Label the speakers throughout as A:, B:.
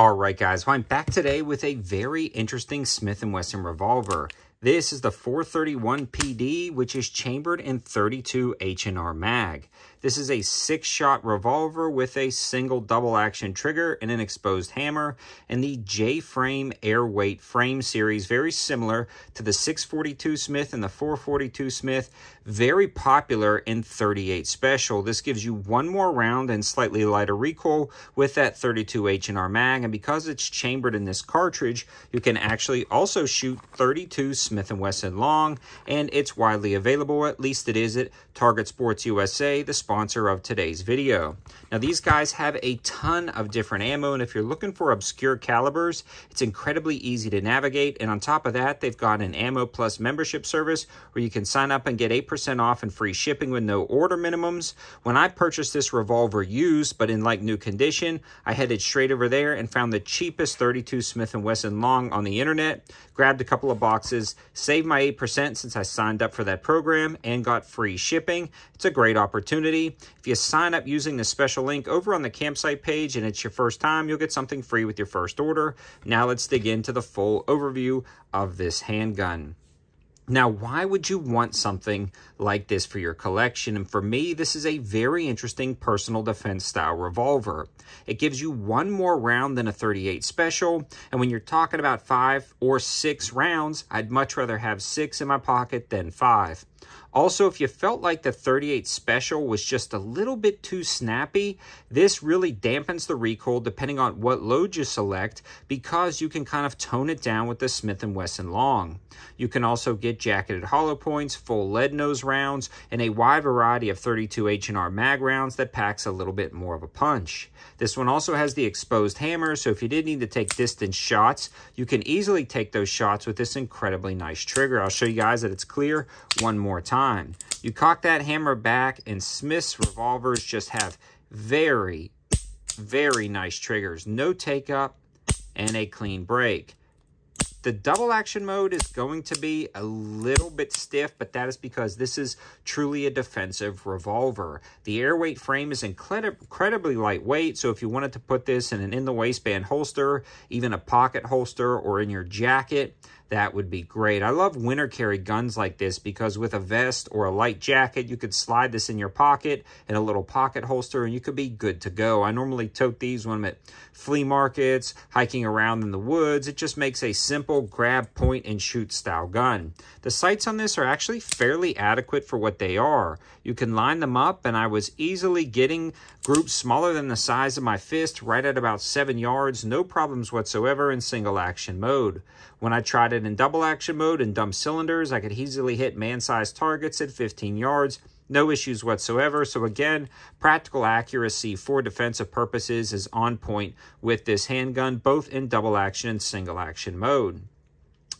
A: All right, guys, well, I'm back today with a very interesting Smith & Wesson revolver. This is the 431 PD, which is chambered in 32 H&R mag. This is a six-shot revolver with a single double-action trigger and an exposed hammer, and the J-frame airweight frame series, very similar to the 642 Smith and the 442 Smith, very popular in 38 Special. This gives you one more round and slightly lighter recoil with that 32 H&R mag, and because it's chambered in this cartridge, you can actually also shoot 32 Smith & Wesson long, and it's widely available, at least it is at Target Sports USA, the sponsor of today's video. Now, these guys have a ton of different ammo, and if you're looking for obscure calibers, it's incredibly easy to navigate. And on top of that, they've got an Ammo Plus membership service where you can sign up and get 8% off and free shipping with no order minimums. When I purchased this revolver used, but in like new condition, I headed straight over there and found the cheapest 32 Smith & Wesson long on the internet, grabbed a couple of boxes, saved my 8% since I signed up for that program, and got free shipping. It's a great opportunity. If you sign up using the special link over on the campsite page and it's your first time, you'll get something free with your first order. Now let's dig into the full overview of this handgun. Now, why would you want something like this for your collection? And for me, this is a very interesting personal defense style revolver. It gives you one more round than a 38 special. And when you're talking about five or six rounds, I'd much rather have six in my pocket than five. Also, if you felt like the 38 Special was just a little bit too snappy, this really dampens the recoil depending on what load you select because you can kind of tone it down with the Smith & Wesson Long. You can also get jacketed hollow points, full lead nose rounds, and a wide variety of 32 H&R mag rounds that packs a little bit more of a punch. This one also has the exposed hammer, so if you did need to take distance shots, you can easily take those shots with this incredibly nice trigger. I'll show you guys that it's clear one more time time. You cock that hammer back, and Smith's revolvers just have very, very nice triggers. No take up and a clean break. The double action mode is going to be a little bit stiff, but that is because this is truly a defensive revolver. The airweight frame is incredibly lightweight, so if you wanted to put this in an in-the-waistband holster, even a pocket holster, or in your jacket, that would be great. I love winter carry guns like this because with a vest or a light jacket, you could slide this in your pocket in a little pocket holster and you could be good to go. I normally tote these when I'm at flea markets, hiking around in the woods. It just makes a simple grab, point, and shoot style gun. The sights on this are actually fairly adequate for what they are. You can line them up and I was easily getting groups smaller than the size of my fist right at about 7 yards, no problems whatsoever in single action mode. When I tried it in double action mode and dumb cylinders, I could easily hit man-sized targets at 15 yards. No issues whatsoever. So again, practical accuracy for defensive purposes is on point with this handgun, both in double action and single action mode.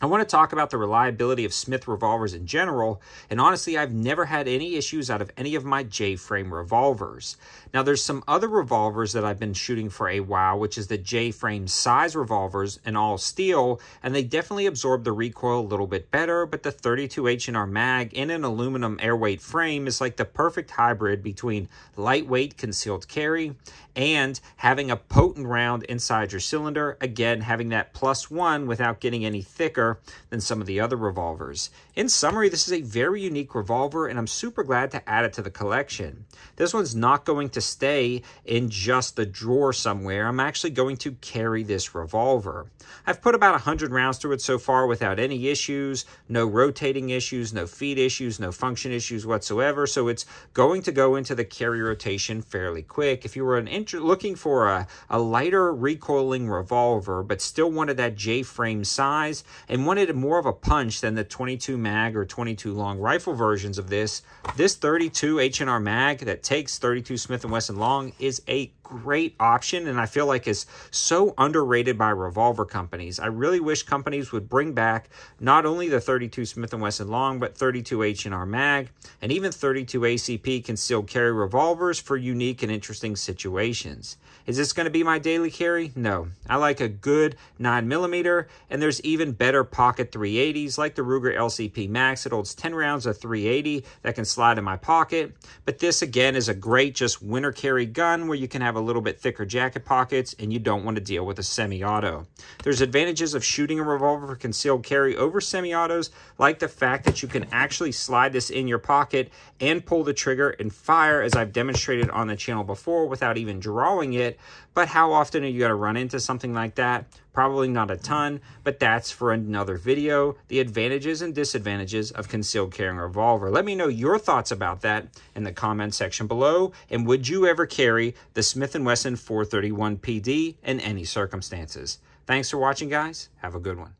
A: I want to talk about the reliability of Smith revolvers in general, and honestly, I've never had any issues out of any of my J-frame revolvers. Now, there's some other revolvers that I've been shooting for a while, which is the J-frame size revolvers and all steel, and they definitely absorb the recoil a little bit better, but the 32 H&R mag in an aluminum airweight frame is like the perfect hybrid between lightweight concealed carry and having a potent round inside your cylinder, again, having that plus one without getting any thicker than some of the other revolvers. In summary, this is a very unique revolver, and I'm super glad to add it to the collection. This one's not going to stay in just the drawer somewhere. I'm actually going to carry this revolver. I've put about 100 rounds through it so far without any issues, no rotating issues, no feed issues, no function issues whatsoever, so it's going to go into the carry rotation fairly quick. If you were an looking for a, a lighter recoiling revolver, but still wanted that J-frame size and wanted more of a punch than the 22 mag or 22 long rifle versions of this, this 32 H&R mag that takes 32 Smith & Wesson long is a great option and I feel like is so underrated by revolver companies. I really wish companies would bring back not only the 32 Smith & Wesson long, but 32 H&R mag and even 32 ACP concealed carry revolvers for unique and interesting situations. Is this going to be my daily carry? No. I like a good 9mm, and there's even better pocket 380s like the Ruger LCP Max. It holds 10 rounds of 380 that can slide in my pocket. But this, again, is a great just winter carry gun where you can have a a little bit thicker jacket pockets and you don't want to deal with a semi-auto. There's advantages of shooting a revolver for concealed carry over semi-autos, like the fact that you can actually slide this in your pocket and pull the trigger and fire, as I've demonstrated on the channel before, without even drawing it. But how often are you going to run into something like that? Probably not a ton, but that's for another video. The advantages and disadvantages of concealed carrying a revolver. Let me know your thoughts about that in the comment section below. And would you ever carry the Smith & Wesson 431 PD in any circumstances? Thanks for watching, guys. Have a good one.